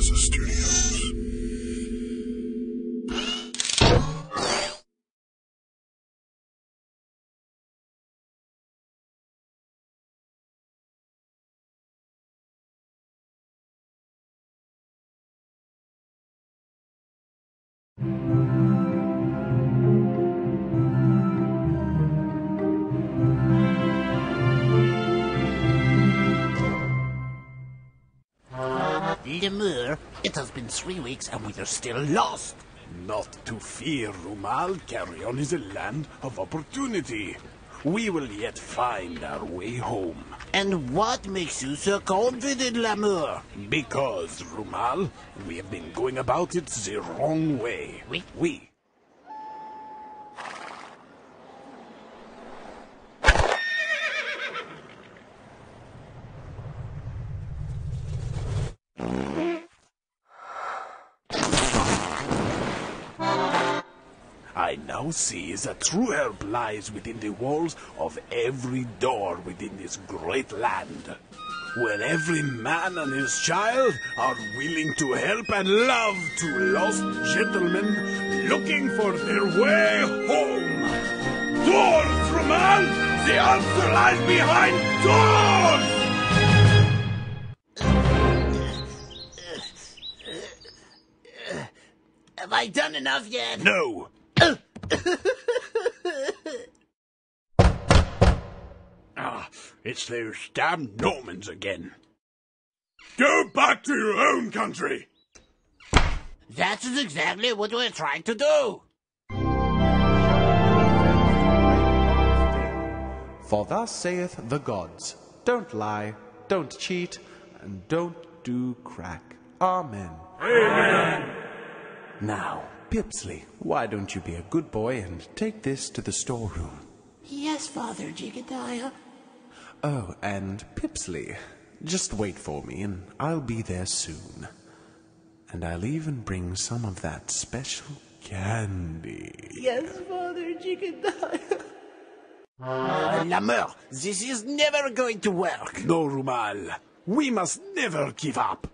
Plaza Studios. It has been three weeks and we are still lost. Not to fear, Rumal. Karryon is a land of opportunity. We will yet find our way home. And what makes you so confident, Lamour? Because, Rumal, we have been going about it the wrong way. We? We. I now see that true help lies within the walls of every door within this great land. Where every man and his child are willing to help and love to lost gentlemen looking for their way home. Doors, Roman! The answer lies behind doors! Have I done enough yet? No! ah, it's those damn Normans again. Go back to your own country! That is exactly what we're trying to do. For thus saith the gods Don't lie, don't cheat, and don't do crack. Amen. Amen! Now, Pipsley, why don't you be a good boy and take this to the storeroom? Yes, Father Jigadiah. Oh, and Pipsley, just wait for me and I'll be there soon. And I'll even bring some of that special candy. Yes, Father Jigadiah. Uh, Lamour, this is never going to work. No, Rumal. We must never give up.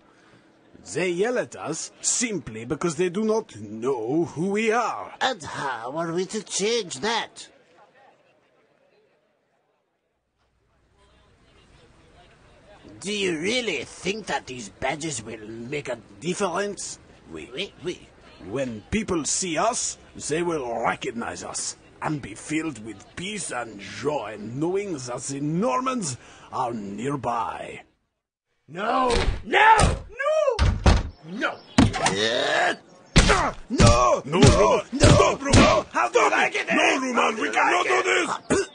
They yell at us simply because they do not know who we are. And how are we to change that? Do you really think that these badges will make a difference? We, Oui, oui. when people see us, they will recognize us and be filled with peace and joy knowing that the Normans are nearby. No! No! No! No! No! No! No! No! Stop, Rumal! How do you like it? Eh? No, Rumal, we cannot do this!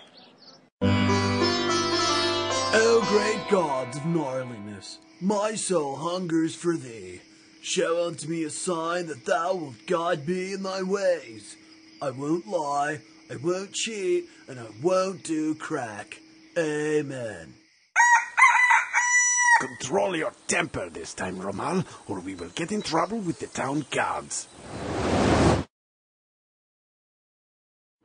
O great gods of gnarliness, my soul hungers for thee. Show unto me a sign that thou wilt guide me in thy ways. I won't lie, I won't cheat, and I won't do crack. Amen. Control your temper this time, Rumal, or we will get in trouble with the town guards.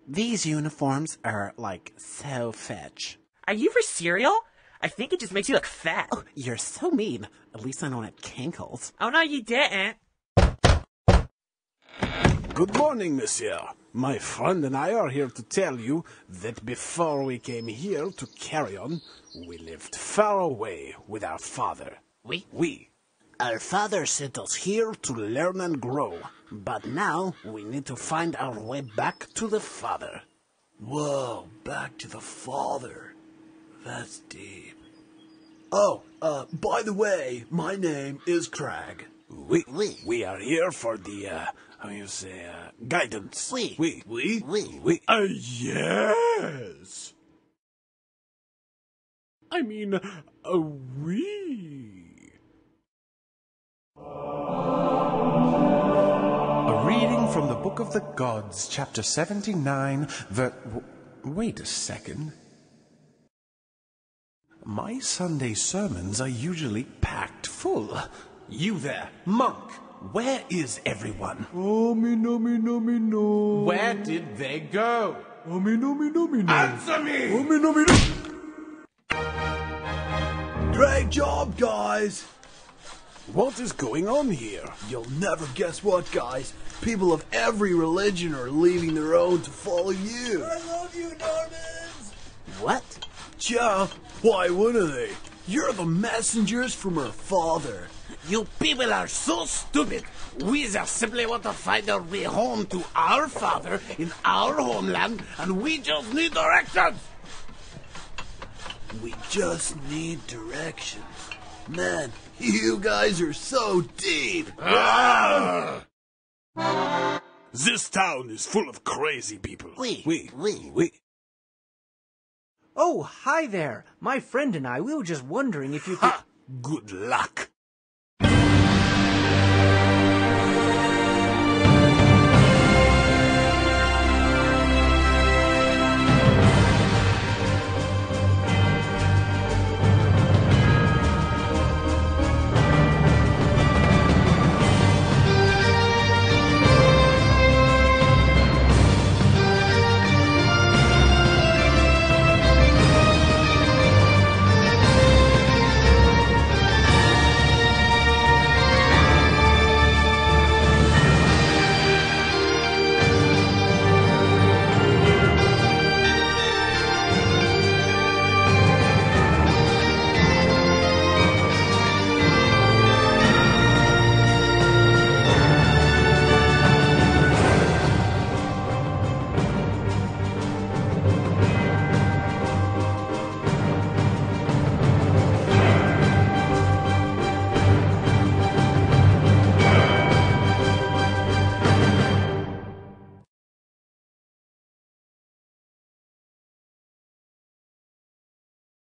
These uniforms are like so fetch. Are you for cereal? I think it just makes you look fat. Oh, you're so mean. At least I don't have cankles. Oh no, you didn't. Good morning, monsieur. My friend and I are here to tell you that before we came here to Karryon, we lived far away with our father. We? We. Our father sent us here to learn and grow, but now we need to find our way back to the father. Whoa, back to the father. That's deep. Oh, uh, by the way, my name is Crag. We. We. We are here for the, uh, how you say, uh, guidance. We. We. We? We. We. Uh, yes. I mean, uh, we. A reading from the Book of the Gods, chapter 79, ver. w- Wait a second. My Sunday sermons are usually packed full. You there, monk, where is everyone? Oh, me no, me no, me no. Where did they go? Oh, me no, me no, me no. Answer me! Oh, me no, me no. Great job, guys! What is going on here? You'll never guess what, guys. People of every religion are leaving their own to follow you. I love you, Normans! What? Yeah, why wouldn't they? You're the messengers from her father. You people are so stupid. We just simply want to find our way home to our father in our homeland, and we just need directions. We just need directions. Man, you guys are so deep. Ah! This town is full of crazy people. Oui, we, oui. we. Oh, hi there. My friend and I, we were just wondering if you could. Ha! Good luck.